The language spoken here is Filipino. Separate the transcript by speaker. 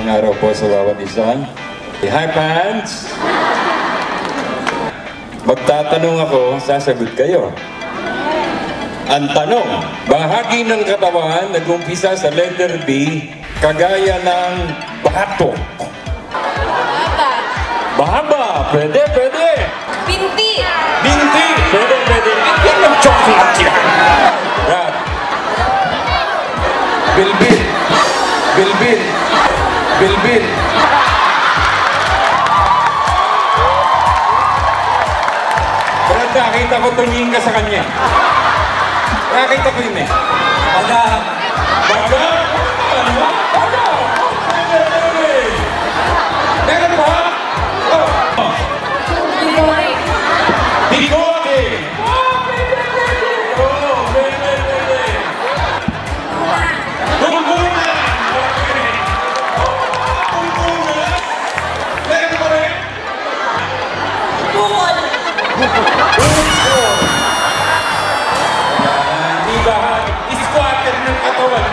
Speaker 1: Ang araw po sa bawat isa. Hi, fans! Magtatanong ako, sasagot kayo. Ang tanong, bahagi ng katawan nag-umpisa sa letter B, kagaya ng bato. Bahaba, pwede, pwede.
Speaker 2: Binti.
Speaker 1: Binti, pwede, pwede. Yan ang chocolate yan. Yan. Bilbil. Bilbil. Bilbil. Brad, nakita ko tumingin ka sa kanya. Nakita ko yun eh. Baga. Di ba? Squatter ng katawan